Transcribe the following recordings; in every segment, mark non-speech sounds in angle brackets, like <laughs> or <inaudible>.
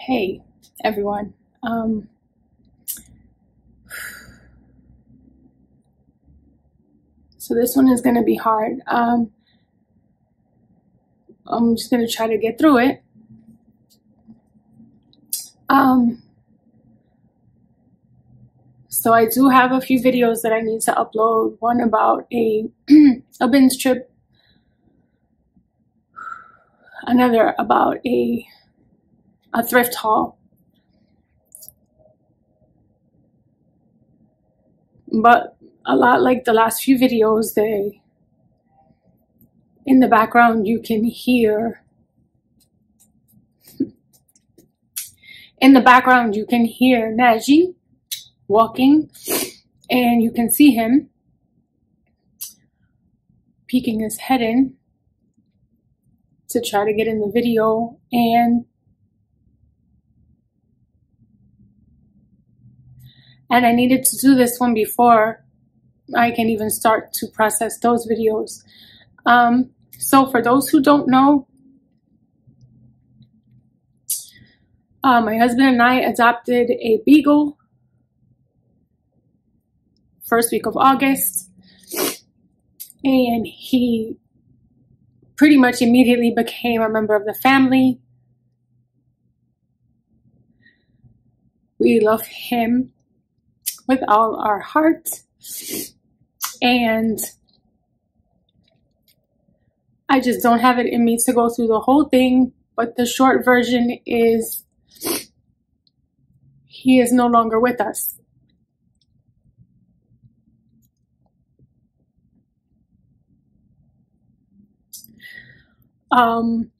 Hey, everyone. Um, so this one is going to be hard. Um, I'm just going to try to get through it. Um, so I do have a few videos that I need to upload. One about a <clears throat> a binge trip. Another about a a thrift haul. But a lot like the last few videos, they in the background you can hear in the background you can hear Naji walking and you can see him peeking his head in to try to get in the video and and I needed to do this one before I can even start to process those videos. Um, so for those who don't know, uh, my husband and I adopted a beagle first week of August, and he pretty much immediately became a member of the family. We love him with all our heart. And I just don't have it in me to go through the whole thing. But the short version is he is no longer with us. Um,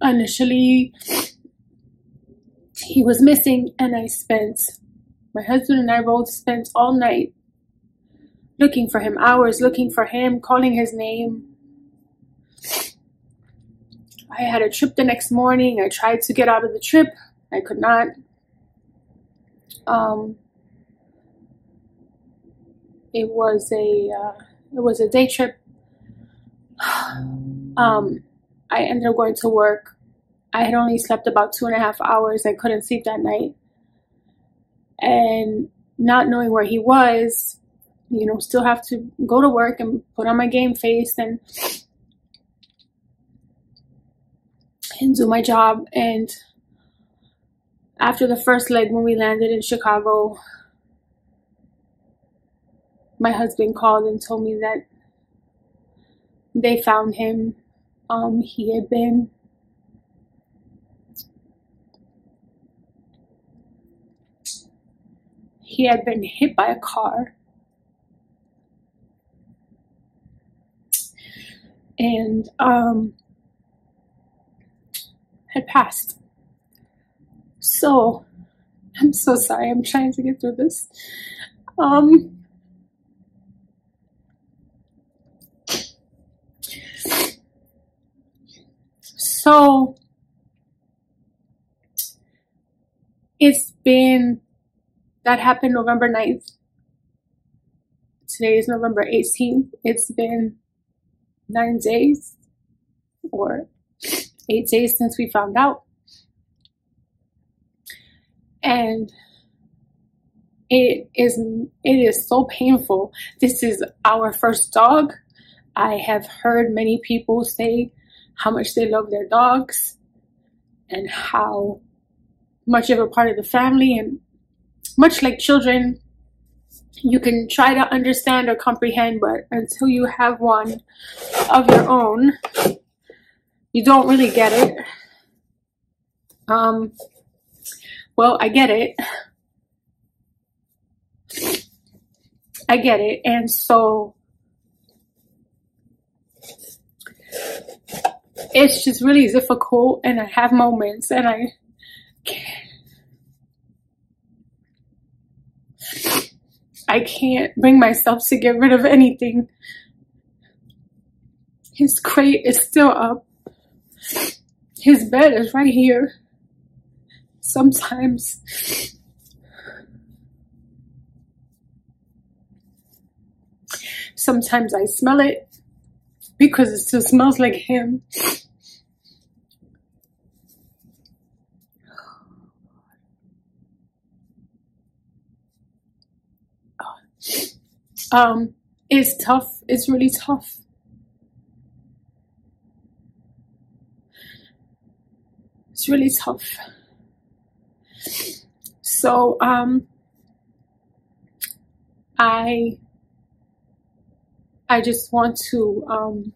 initially, he was missing, and I spent my husband and I both spent all night looking for him, hours looking for him, calling his name. I had a trip the next morning. I tried to get out of the trip. I could not. Um, it was a uh, it was a day trip. <sighs> um, I ended up going to work. I had only slept about two and a half hours. I couldn't sleep that night and not knowing where he was, you know, still have to go to work and put on my game face and and do my job. And after the first leg, when we landed in Chicago, my husband called and told me that they found him. Um, he had been he had been hit by a car. And um, had passed. So, I'm so sorry. I'm trying to get through this. Um, so, it's been that happened November 9th. Today is November 18th. It's been nine days or eight days since we found out. And it is it is so painful. This is our first dog. I have heard many people say how much they love their dogs and how much of a part of the family and much like children, you can try to understand or comprehend, but until you have one of your own, you don't really get it. Um, well, I get it. I get it. And so it's just really difficult and I have moments and I can't I can't bring myself to get rid of anything. His crate is still up. His bed is right here. Sometimes sometimes I smell it because it still smells like him. Um, it's tough. It's really tough. It's really tough. So, um, I, I just want to, um,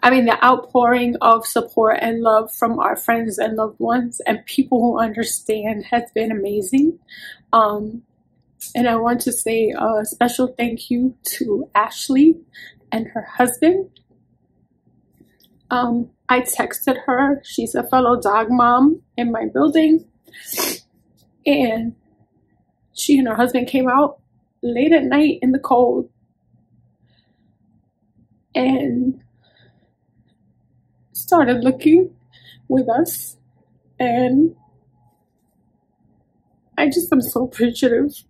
I mean, the outpouring of support and love from our friends and loved ones and people who understand has been amazing. Um, and I want to say a special thank you to Ashley and her husband. Um, I texted her. She's a fellow dog mom in my building. And she and her husband came out late at night in the cold. And started looking with us and I just am so <laughs> appreciative.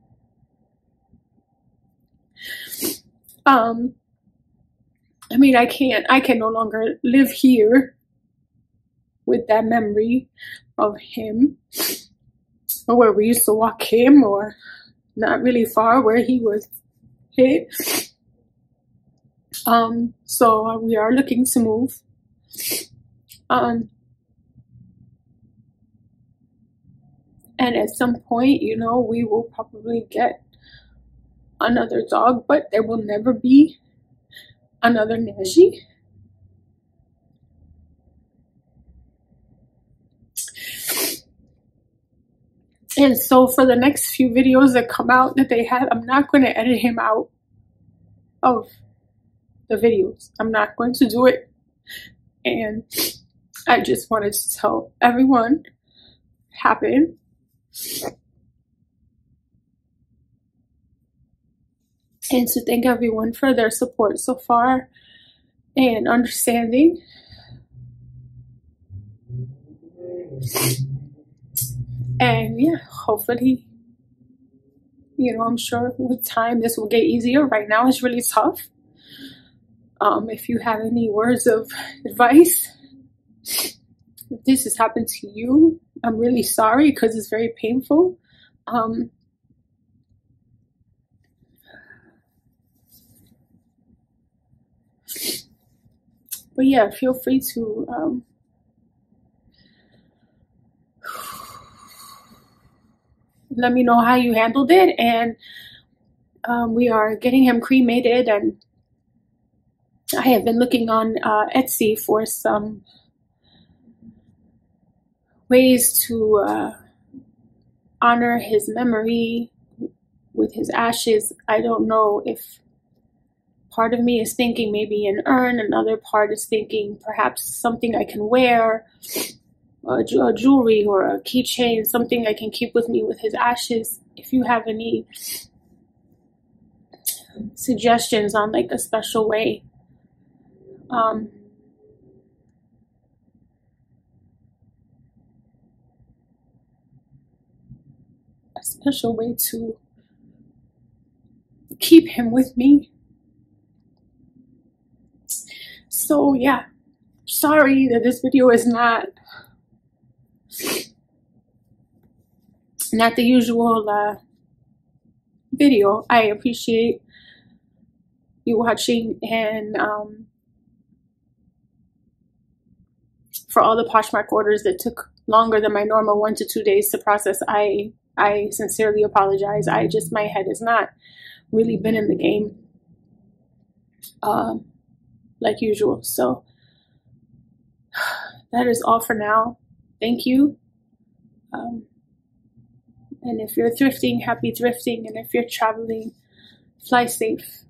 Um, I mean, I can't, I can no longer live here with that memory of him or where we used to walk him or not really far where he was hit. Um, so we are looking to move. Um, and at some point, you know, we will probably get another dog, but there will never be another Naji. And so for the next few videos that come out that they have, I'm not going to edit him out of the videos. I'm not going to do it. And I just wanted to tell everyone happened. And to thank everyone for their support so far and understanding. And yeah, hopefully, you know, I'm sure with time this will get easier. Right now, it's really tough. Um, if you have any words of advice, if this has happened to you, I'm really sorry because it's very painful. Um, but yeah, feel free to um, let me know how you handled it. And um, we are getting him cremated and I have been looking on uh, Etsy for some ways to uh, honor his memory with his ashes. I don't know if part of me is thinking maybe an urn, another part is thinking perhaps something I can wear, a, a jewelry or a keychain, something I can keep with me with his ashes. If you have any suggestions on like a special way um, a special way to keep him with me. So yeah, sorry that this video is not not the usual uh, video. I appreciate you watching and um, for all the Poshmark orders that took longer than my normal one to two days to process, I I sincerely apologize. I just my head has not really been in the game um, like usual. So <sighs> that is all for now. Thank you. Um, and if you're thrifting, happy thrifting. And if you're traveling, fly safe.